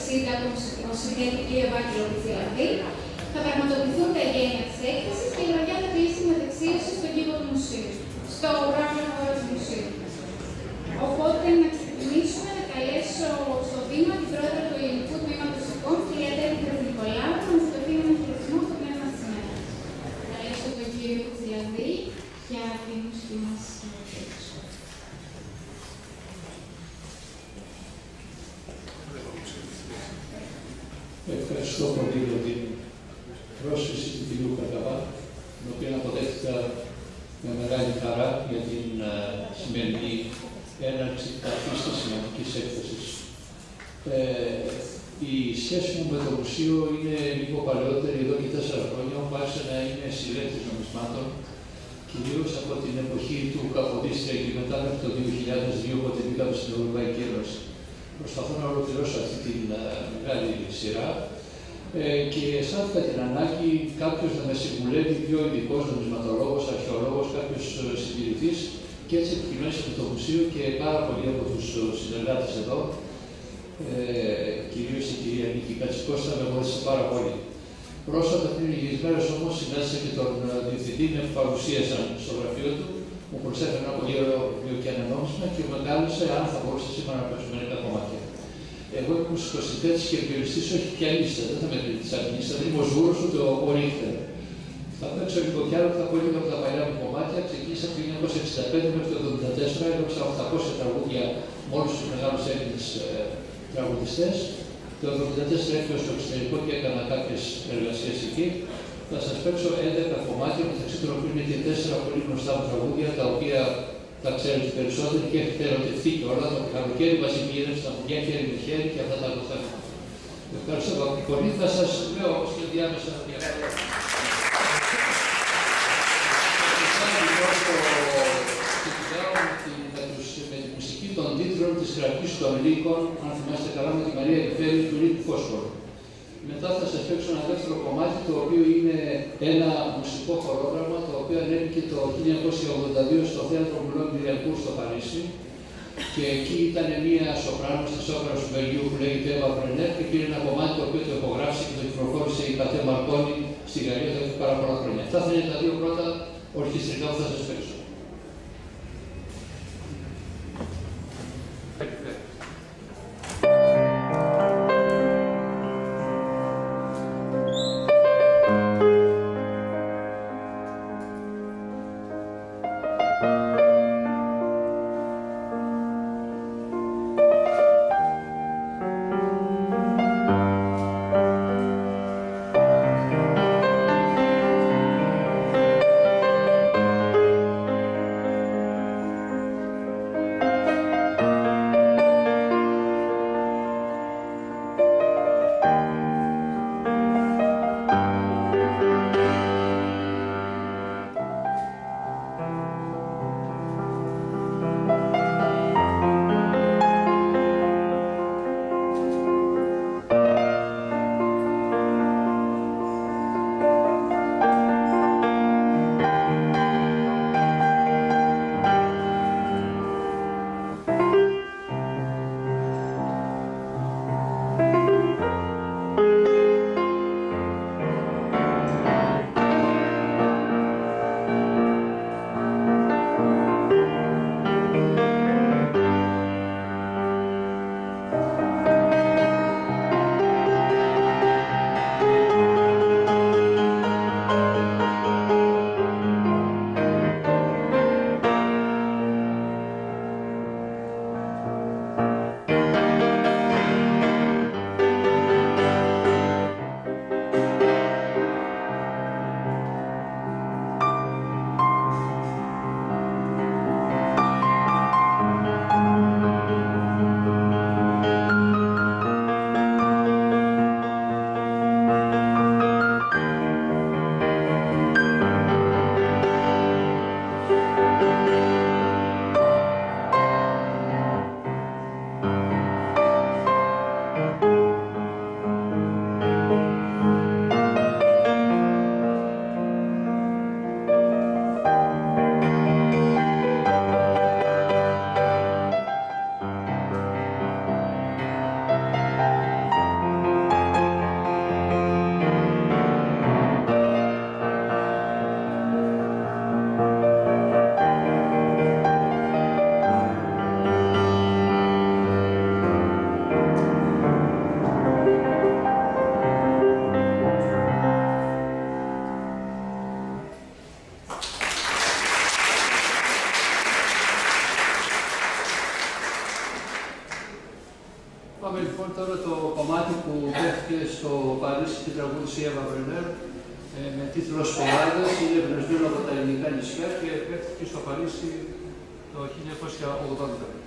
1960 από τον συνθέτη κ. Ευάγγελο δηλαδή. Θα πραγματοποιηθούν τα εγγένεια της έκθεσης και η βραδιά θα κλείσει με δεξίωση στον κήπο του μουσείου, στο ουράνιο χώρο του μουσείου. Οπότε να ξεκινήσουμε να καλέσω στο βήμα την πρόεδρο του Ελληνικού Τμήματο Εικόν, κυρία Τέχνη Νικολάου, να μα δοθεί ένα χειρισμό στο πνεύμα τη ημέρα. Καλέσω τον κύριο Κουτζηλαδί για την μουσική μα Ευχαριστώ πολύ για την πρόσκληση του κ. Καρκαβά, την οποία αποδέχτηκα με μεγάλη χαρά για την uh, σημερινή έναρξη αυτή τη σημαντική έκθεση. Ε, η σχέση μου με το μουσείο είναι λίγο παλαιότερη, εδώ και τέσσερα χρόνια, όπου άρχισε να είναι συλλέκτη νομισμάτων, κυρίω από την εποχή του Καποδίστρια και μετά μέχρι το 2002, όποτε μπήκαμε στην Ευρωπαϊκή Ένωση. Προσπαθώ να ολοκληρώσω αυτή τη μεγάλη σειρά ε, και αισθάνθηκα την ανάγκη κάποιος να με συμβουλεύει πιο ειδικό νομισματολόγος, αρχαιολόγος, κάποιος συντηρητής και έτσι επικοινωνήσαμε το μουσείο και πάρα πολλοί από τους συνεργάτες εδώ, ε, κυρίως η κυρία Νίκη Κατσικώστα, με βοήθησε πάρα πολύ. Πρόσφατα πριν λίγες μέρες όμως συνάντησα και τον διευθυντή, με παρουσίασαν στο γραφείο του, μου προσέφερε ένα πολύ ωραίο βιβλίο και ένα νόμισμα και με κάλεσε αν θα μπορούσε σήμερα να παίξουμε μερικά κομμάτια. Εγώ είμαι μουσικοσυνθέτης και βιολιστή, όχι πιανίστα, δεν θα με πει τη αρνίστα, δεν είμαι ο Ζούρο ούτε ο Ρίχτερ. Θα παίξω λίγο κι άλλο, θα πω λίγο από τα παλιά μου κομμάτια. Ξεκίνησα από το 1965 μέχρι το 1974, έγραψα 800 τραγούδια με όλους τους μεγάλους Έλληνες ε, τραγουδιστές. Το 1974 έφυγα στο εξωτερικό και έκανα κάποιες εργασίες εκεί. Θα σας παίξω 11 κομμάτια, μεταξύ των οποίων είναι και 4 πολύ γνωστά μου τραγούδια, τα οποία τα ξέρετε περισσότεροι και έχετε ερωτευτεί και όλα. Το καλοκαίρι μαζί πήγαινε στα παιδιά χέρι με χέρι και αυτά τα άλλα θέματα. Ευχαριστώ πολύ. Θα σας λέω στο διάμεσα διαφέρει. με τη μουσική των τίτλων της γραφής των Λύκων, αν θυμάστε καλά, με τη Μαρία Επιφέρη του Λύκου Φόσφορου. Μετά θα σας παίξω ένα δεύτερο κομμάτι, το οποίο είναι ένα μουσικό χορόγραμμα, το οποίο ανέβηκε το 1982 στο Θέατρο Μουλών Μυριακού στο Παρίσι. Και εκεί ήταν μία σοπράνος της όπερας του Βελγίου που λέγεται Εύα Βρενέρ και πήρε ένα κομμάτι το οποίο το υπογράψει και το κυκλοφόρησε η Πατέ Μαρκόνη στην Γαλλία εδώ και πάρα πολλά χρόνια. Αυτά θα είναι τα δύο πρώτα ορχιστρικά που θα σας παίξω. Λοιπόν τώρα το κομμάτι που τέθηκε στο Παρίσι και τραγούδισε η Εύα Βρενέρ ε, με τίτλο Σποράδας, είναι εμπνευσμένο από τα ελληνικά νησιά και παίχθηκε στο Παρίσι το 1980.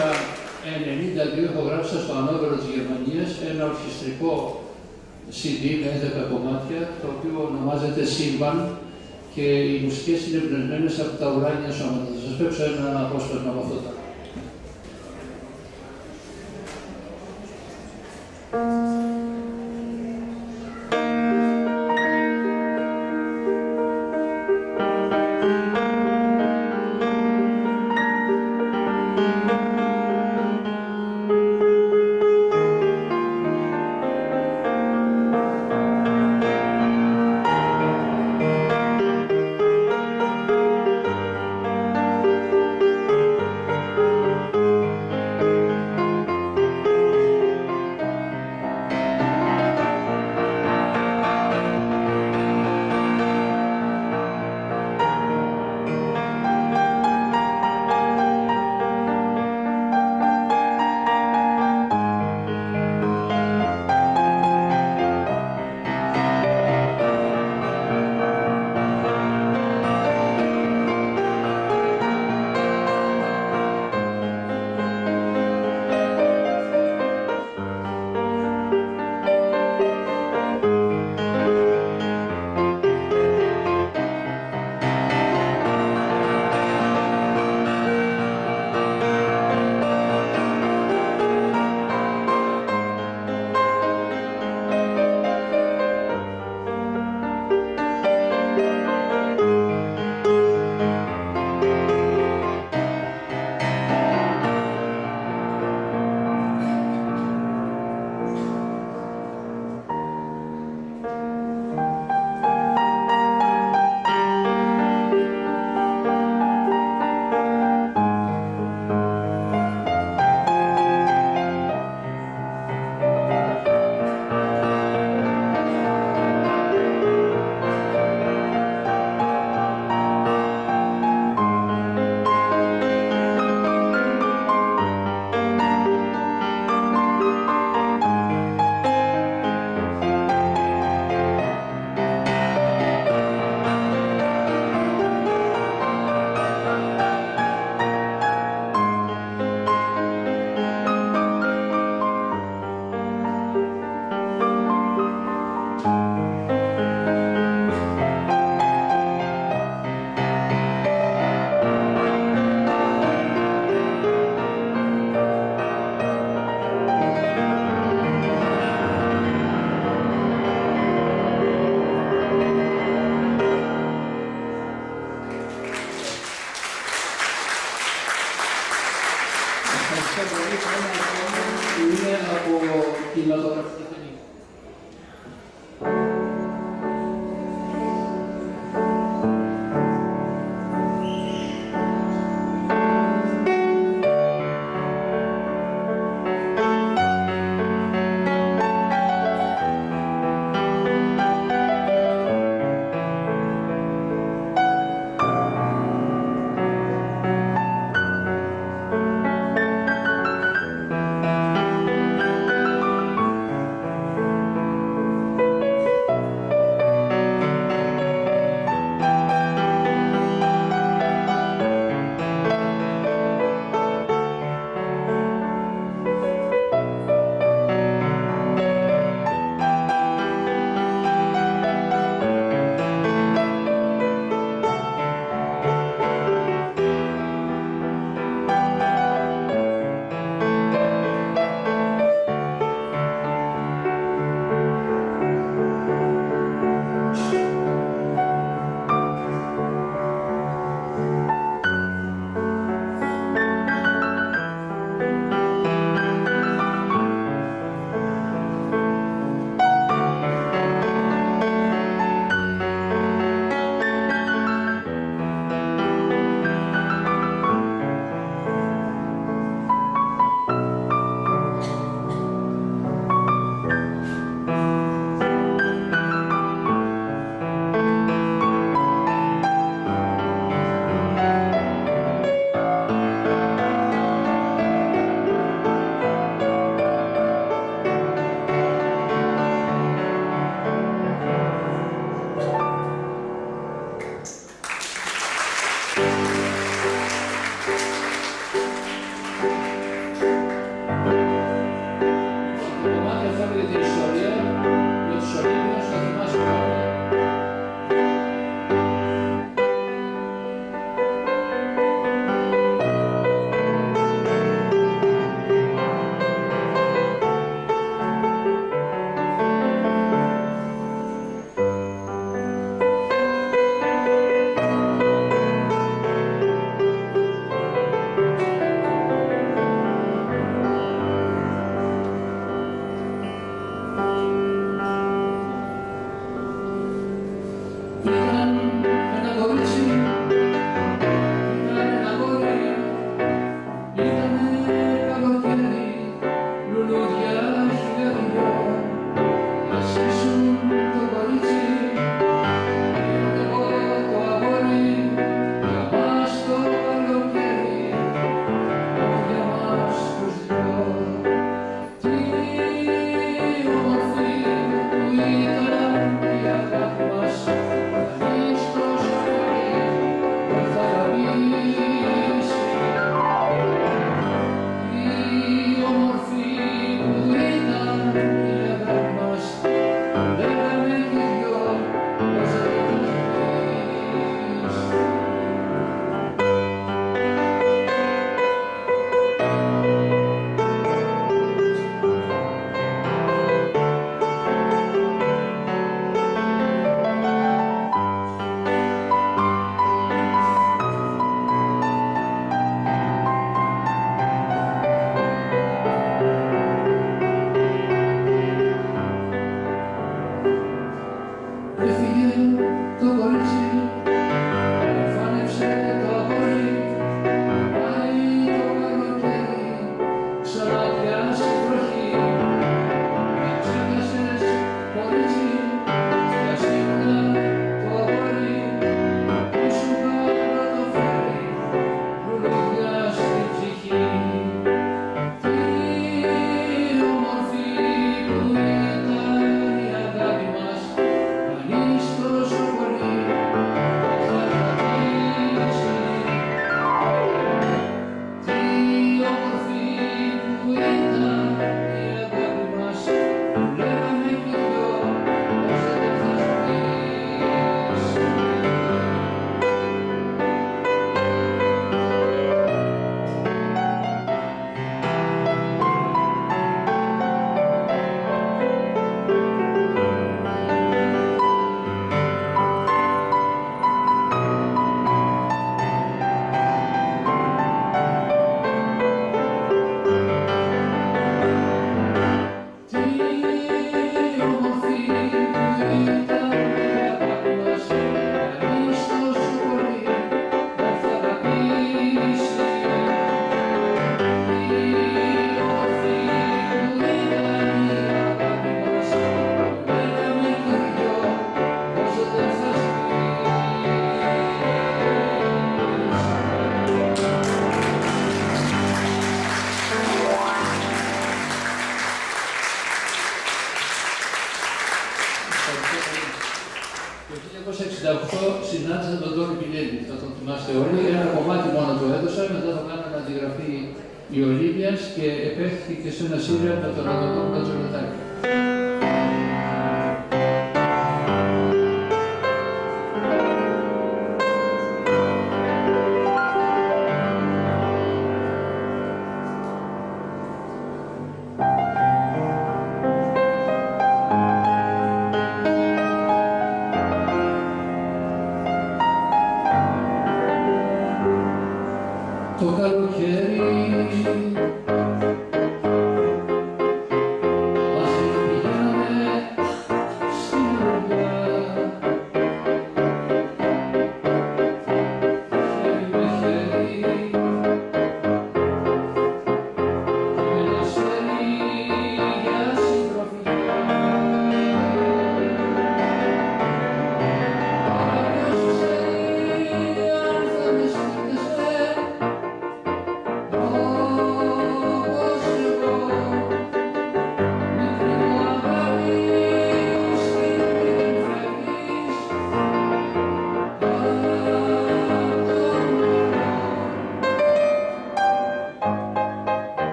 1992 υπογράψα στο Ανώβερο της Γερμανίας ένα ορχιστρικό CD με 11 κομμάτια, το οποίο ονομάζεται Σύμπαν και οι μουσικές είναι πνευμένες από τα ουράνια σώματα. Θα σας παίξω ένα απόσπασμα από αυτό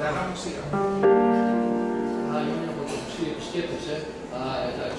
der er mange seere. Har I nogen, der måske beskæftiget sig? Ah, ja, tak.